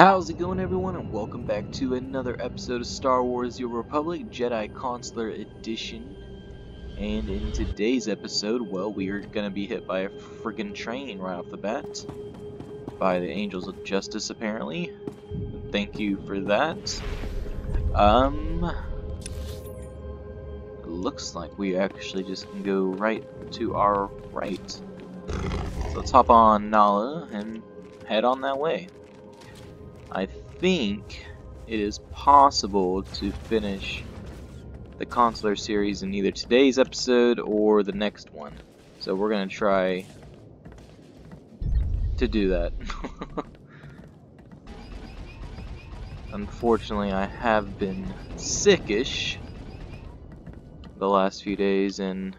How's it going everyone and welcome back to another episode of Star Wars The Republic Jedi Consular Edition. And in today's episode, well, we are going to be hit by a friggin' train right off the bat. By the Angels of Justice, apparently. Thank you for that. Um... Looks like we actually just can go right to our right. So let's hop on Nala and head on that way. I think it is possible to finish the Consular series in either today's episode or the next one. So we're going to try to do that. Unfortunately, I have been sickish the last few days and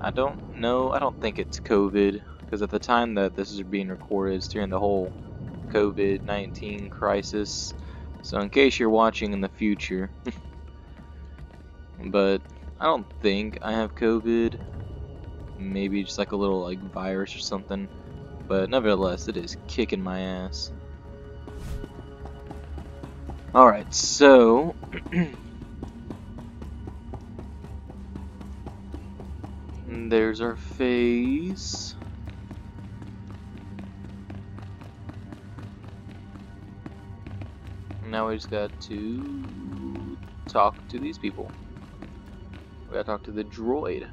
I don't know, I don't think it's COVID because at the time that this is being recorded, it's during the whole COVID-19 crisis. So in case you're watching in the future, but I don't think I have COVID. Maybe just like a little like virus or something. But nevertheless, it is kicking my ass. Alright, so... there's our face. Now we just got to talk to these people. We gotta talk to the droid.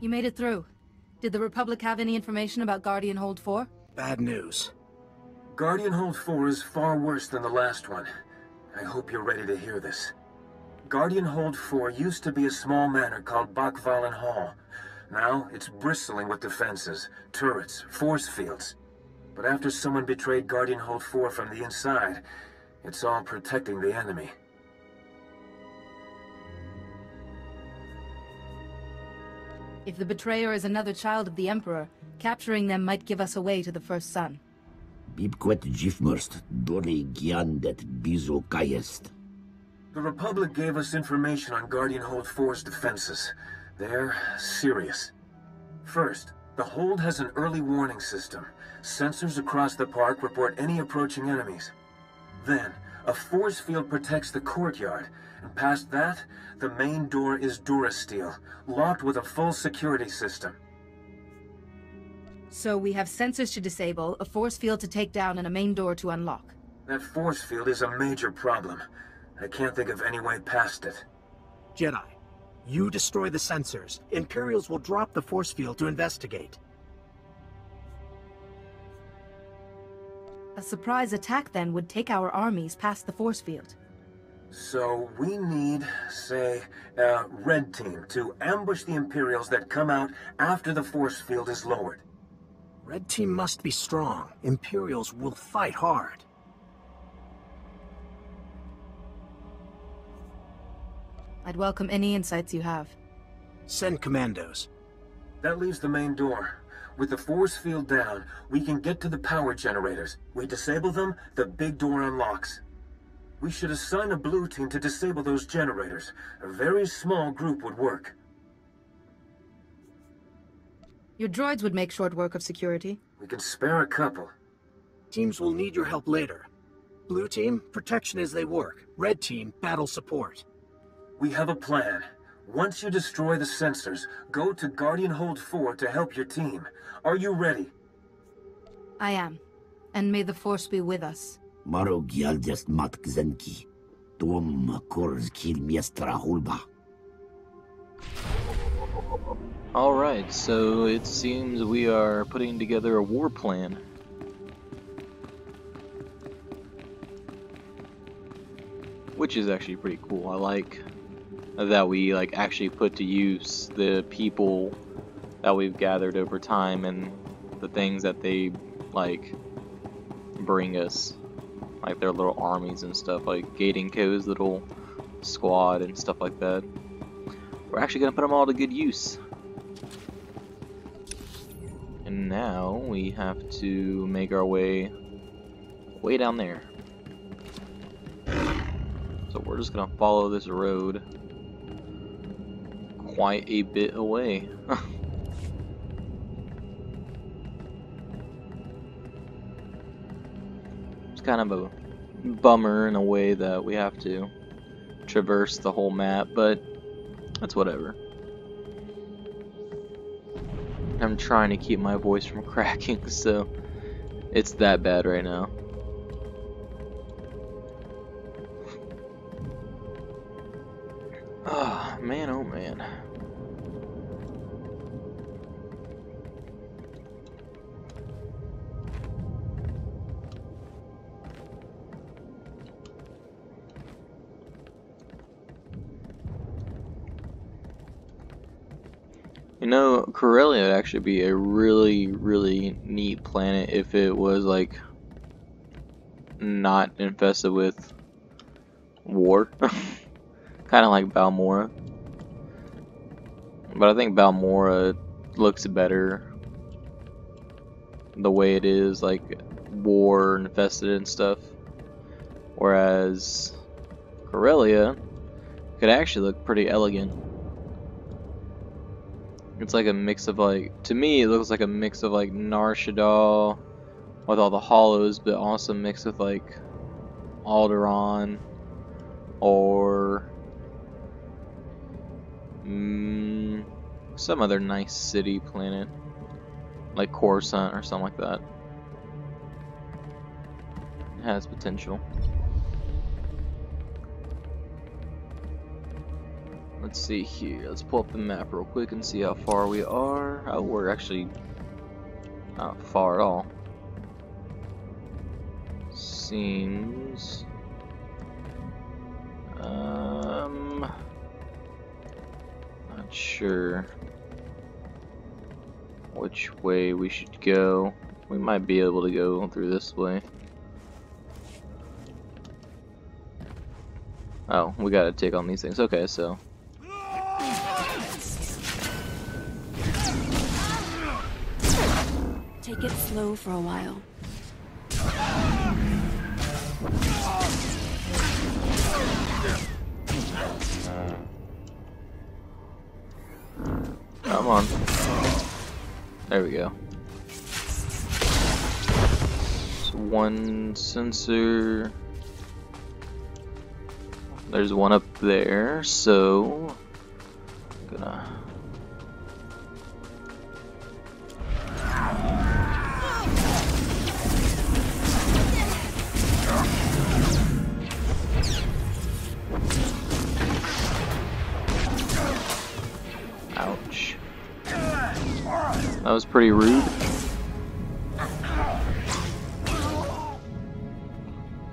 You made it through. Did the Republic have any information about Guardian Hold 4? Bad news. Guardian Hold 4 is far worse than the last one. I hope you're ready to hear this. Guardian Hold 4 used to be a small manor called Bokvalen Hall. Now, it's bristling with defenses, turrets, force fields. But after someone betrayed Guardian Hold 4 from the inside, it's all protecting the enemy. If the betrayer is another child of the Emperor, capturing them might give us away to the First Son. Bibquet Gifmurst, Dori Giandet Bizo Kayest. The Republic gave us information on Guardian Hold 4's defenses. They're serious. First, the hold has an early warning system. Sensors across the park report any approaching enemies. Then, a force field protects the courtyard, and past that, the main door is Durasteel, locked with a full security system. So we have sensors to disable, a force field to take down, and a main door to unlock. That force field is a major problem. I can't think of any way past it. Jedi, you destroy the sensors. Imperials will drop the force field to investigate. A surprise attack then would take our armies past the force field. So we need, say, a red team to ambush the Imperials that come out after the force field is lowered. Red team must be strong. Imperials will fight hard. I'd welcome any insights you have. Send commandos. That leaves the main door. With the force field down, we can get to the power generators. We disable them, the big door unlocks. We should assign a blue team to disable those generators. A very small group would work. Your droids would make short work of security. We can spare a couple. Teams will need your help later. Blue team, protection as they work. Red team, battle support. We have a plan. Once you destroy the sensors, go to Guardian Hold 4 to help your team. Are you ready? I am. And may the Force be with us. Maro Gialdest Mat Gzenki. Tom Kors Kil Miestra Hulba. Alright, so it seems we are putting together a war plan. Which is actually pretty cool. I like that we like actually put to use the people that we've gathered over time and the things that they like bring us. Like their little armies and stuff like Gating Co's little squad and stuff like that. We're actually gonna put them all to good use. And now we have to make our way way down there. So we're just gonna follow this road quite a bit away. it's kind of a bummer in a way that we have to traverse the whole map, but that's whatever. I'm trying to keep my voice from cracking, so it's that bad right now. You know, Corellia would actually be a really, really neat planet if it was like not infested with war. kind of like Balmora. But I think Balmora looks better the way it is, like war infested and stuff. Whereas Corellia could actually look pretty elegant. It's like a mix of like, to me it looks like a mix of like Nar Shaddaa with all the hollows, but also mixed with like Alderaan or mm, some other nice city planet, like Coruscant or something like that. It has potential. Let's see here. Let's pull up the map real quick and see how far we are. Oh, we're actually not far at all. Seems. Um. Not sure which way we should go. We might be able to go through this way. Oh, we gotta take on these things. Okay, so Take it slow for a while. Come on. There we go. One sensor. There's one up there, so I'm gonna That was pretty rude.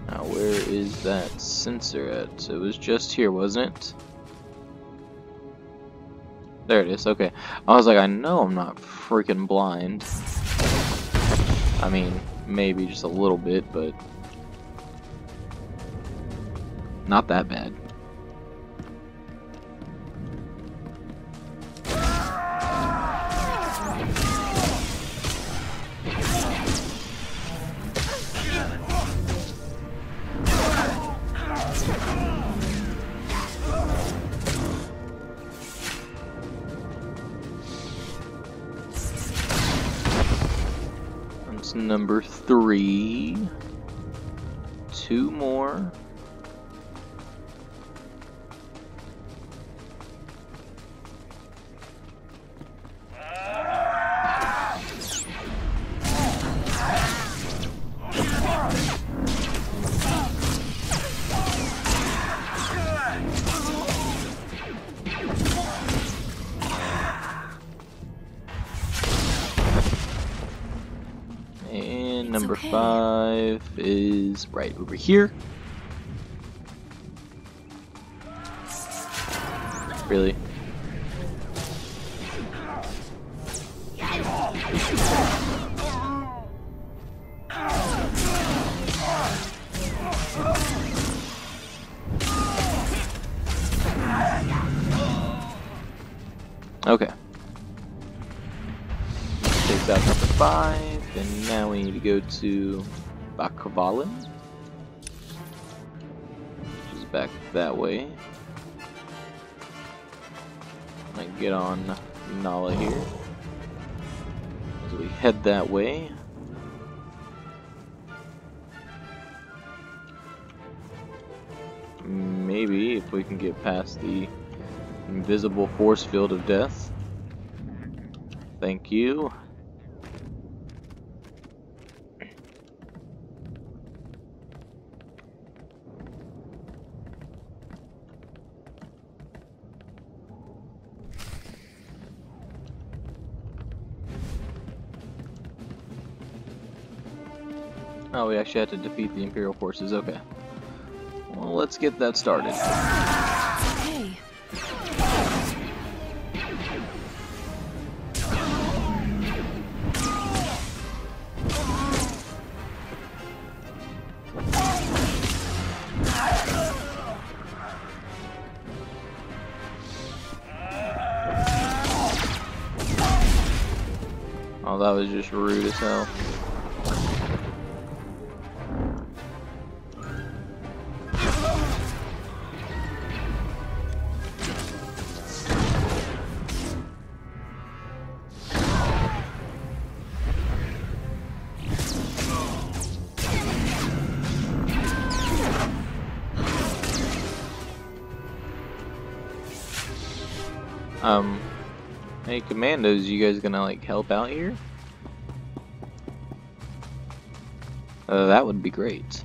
Now, where is that sensor at? It was just here, wasn't it? There it is, okay. I was like, I know I'm not freaking blind. I mean, maybe just a little bit, but... Not that bad. Number three. Two more. Right over here. Really? Okay. Takes out number five, and now we need to go to Bakvalin back that way. I get on Nala here. As we head that way. Maybe if we can get past the invisible force field of death. Thank you. Actually had to defeat the Imperial forces. Okay. Well, let's get that started. Hey, Oh, that was just rude as hell. Commandos, you guys gonna like help out here? Uh, that would be great.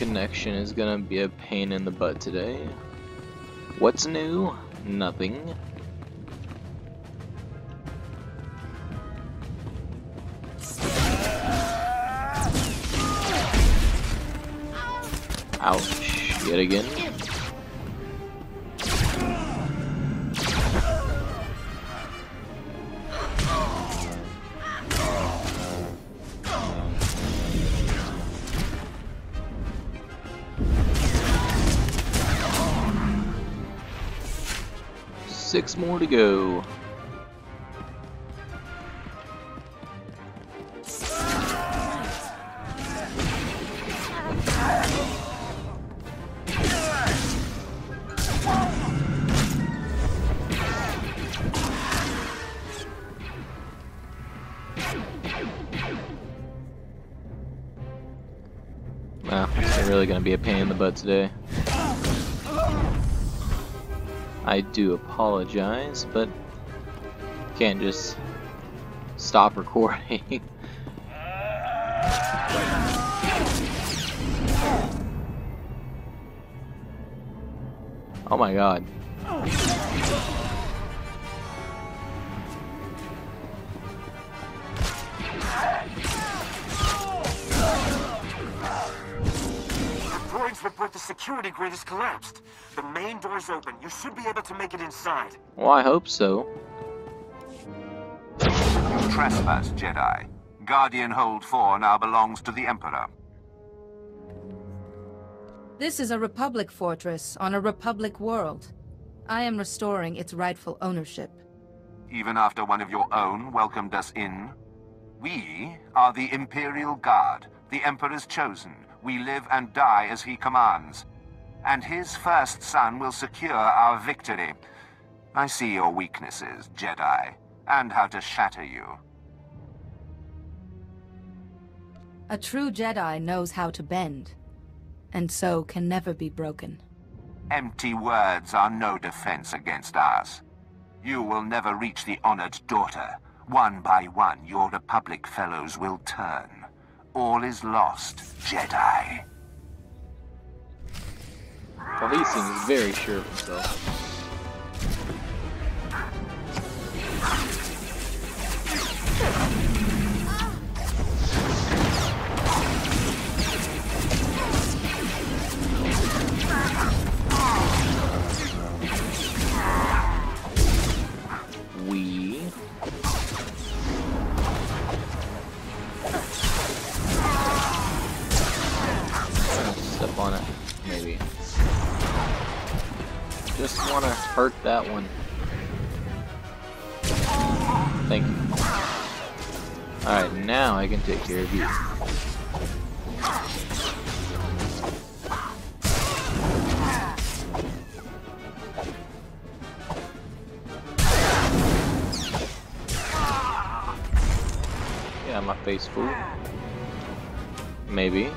Connection is gonna be a pain in the butt today. What's new? Nothing. Ouch, yet again. Six more to go. Wow, it's really gonna be a pain in the butt today. I do apologize, but can't just stop recording. oh my god. The security grid has collapsed. The main door's open. You should be able to make it inside. Well, I hope so. You trespass, Jedi. Guardian Hold 4 now belongs to the Emperor. This is a Republic fortress on a Republic world. I am restoring its rightful ownership. Even after one of your own welcomed us in? We are the Imperial Guard, the Emperor's chosen. We live and die as he commands. And his first son will secure our victory. I see your weaknesses, Jedi, and how to shatter you. A true Jedi knows how to bend, and so can never be broken. Empty words are no defense against us. You will never reach the honored daughter. One by one, your Republic fellows will turn. All is lost, Jedi. He seems very sure of himself. Hurt that one. Thank you. Alright, now I can take care of you. Yeah, my face full. Maybe.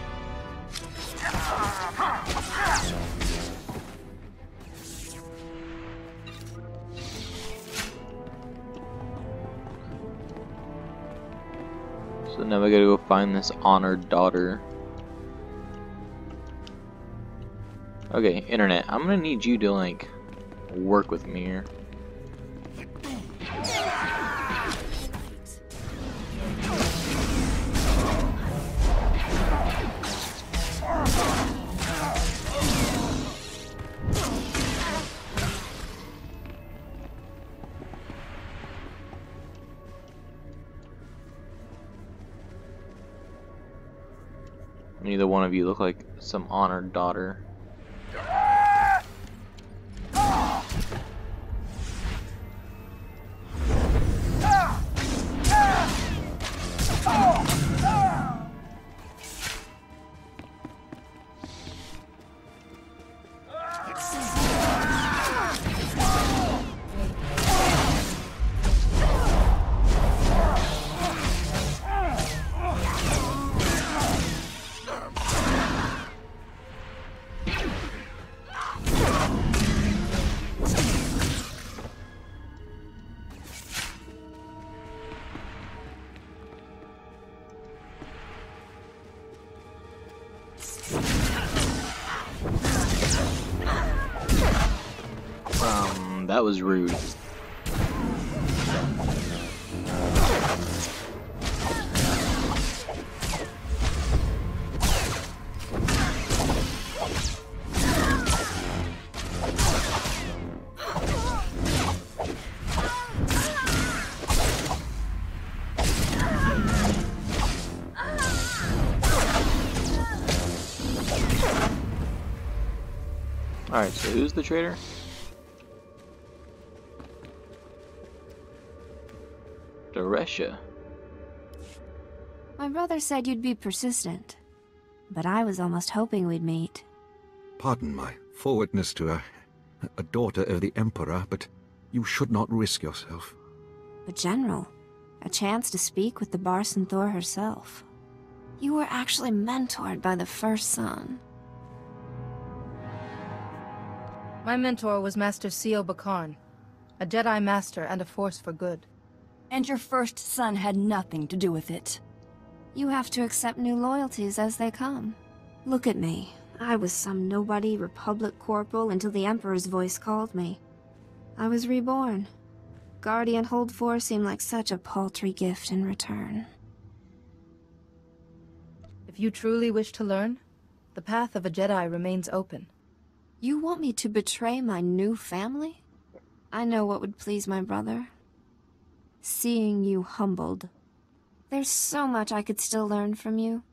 Now we gotta go find this honored daughter. Okay, internet, I'm gonna need you to like work with me here. Neither one of you look like some honored daughter. That was rude. Alright, so who's the traitor? Doresha. My brother said you'd be persistent. But I was almost hoping we'd meet. Pardon my forwardness to a, a daughter of the Emperor, but you should not risk yourself. But General, a chance to speak with the Barsen'thor herself. You were actually mentored by the First Son. My mentor was Master Seo Bakarn, a Jedi Master and a force for good. And your first son had nothing to do with it. You have to accept new loyalties as they come. Look at me. I was some nobody Republic corporal until the Emperor's voice called me. I was reborn. Guardian Hold 4 seemed like such a paltry gift in return. If you truly wish to learn, the path of a Jedi remains open. You want me to betray my new family? I know what would please my brother. Seeing you humbled. There's so much I could still learn from you.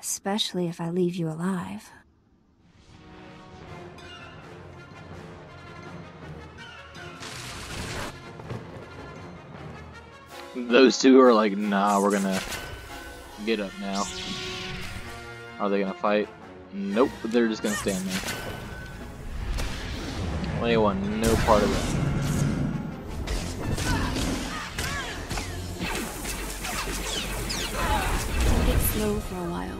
Especially if I leave you alive. Those two are like, nah, we're gonna get up now. Are they gonna fight? Nope, they're just gonna stand there. They want no part of that. Slow for a while.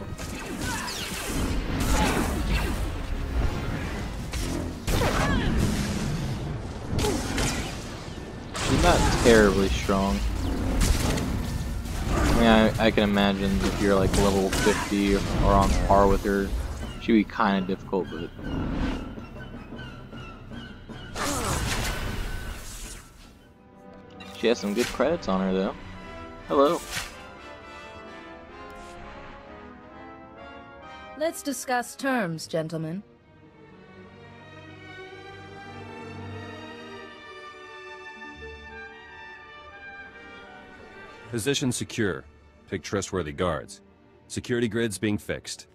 She's not terribly strong. I mean, I, I can imagine if you're like level 50 or on par with her, she'd be kind of difficult, but... She has some good credits on her, though. Hello. Let's discuss terms, gentlemen. Position secure. Pick trustworthy guards. Security grids being fixed.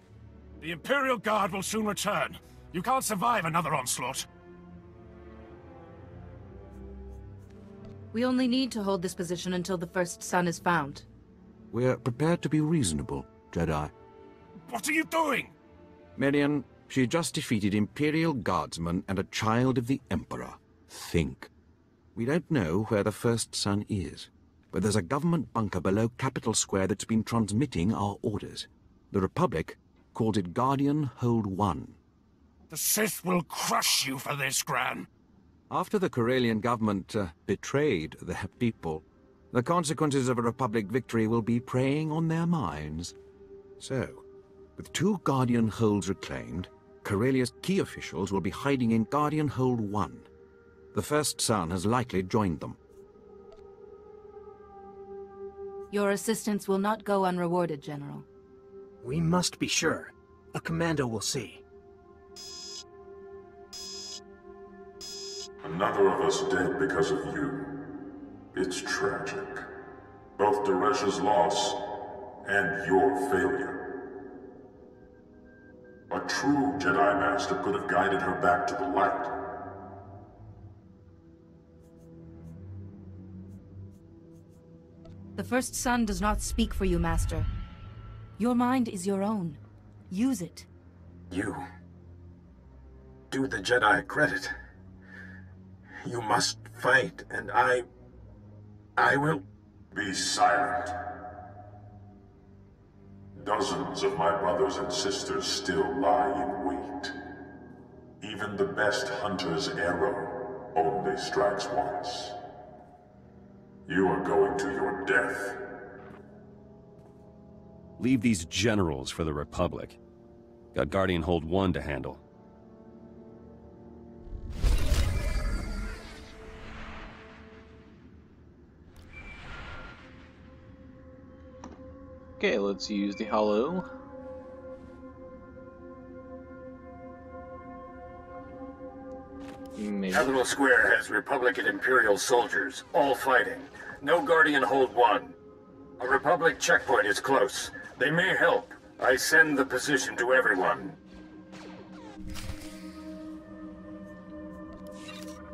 The Imperial Guard will soon return. You can't survive another onslaught. We only need to hold this position until the first son is found. We're prepared to be reasonable, Jedi. What are you doing? Marion, she just defeated Imperial Guardsmen and a child of the Emperor. Think. We don't know where the First Son is, but there's a government bunker below Capital Square that's been transmitting our orders. The Republic calls it Guardian Hold 1. The Sith will crush you for this, Gran. After the Corellian government uh, betrayed their people, the consequences of a Republic victory will be preying on their minds. So, with two Guardian holds reclaimed, Corellia's key officials will be hiding in Guardian Hold 1. The First Son has likely joined them. Your assistance will not go unrewarded, General. We must be sure. A commando will see. Another of us dead because of you. It's tragic. Both Daresh's loss and your failure. A true Jedi Master could have guided her back to the light. The First Son does not speak for you, Master. Your mind is your own. Use it. You... do the Jedi credit. You must fight, and I... I will... Be silent. Dozens of my brothers and sisters still lie in wait. Even the best hunter's arrow only strikes once. You are going to your death. Leave these generals for the Republic. Got Guardian Hold 1 to handle. Okay, let's use the hollow. Maybe. Capital Square has Republic and Imperial soldiers, all fighting. No Guardian Hold 1. A Republic checkpoint is close. They may help. I send the position to everyone.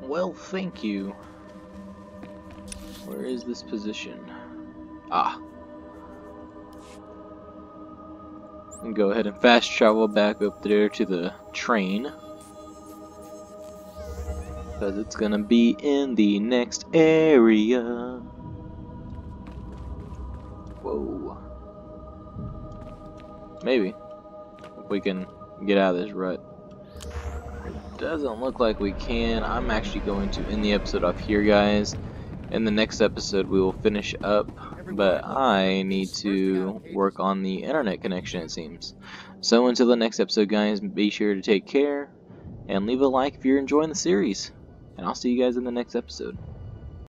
Well, thank you. Where is this position? Ah. And go ahead and fast travel back up there to the train. Because it's gonna be in the next area. Whoa. Maybe. If we can get out of this rut. It doesn't look like we can. I'm actually going to end the episode off here, guys. In the next episode, we will finish up, but I need to work on the internet connection, it seems. So until the next episode, guys, be sure to take care, and leave a like if you're enjoying the series. And I'll see you guys in the next episode.